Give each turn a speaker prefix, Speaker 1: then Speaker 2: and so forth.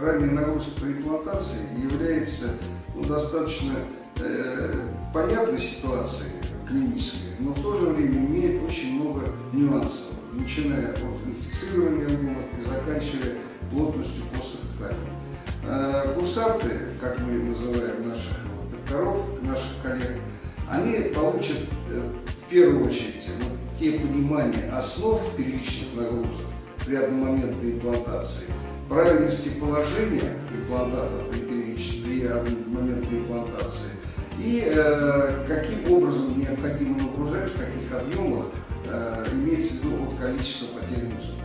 Speaker 1: ранняя нагрузка при имплантации является ну, достаточно э, понятной ситуацией клинической, но в то же время имеет очень много нюансов, начиная от инфицирования лунок и заканчивая плотностью костных тканей. Э, курсанты, как мы называем наших докторов, наших коллег, они получат э, в первую очередь вот, те понимания основ первичных нагрузок при одномоментной имплантации, правильности положения имплантата при, при одномоментной имплантации и э, каким образом необходимо нагружать, в каких объемах, э, имеется в виду от количества потерь мускулов.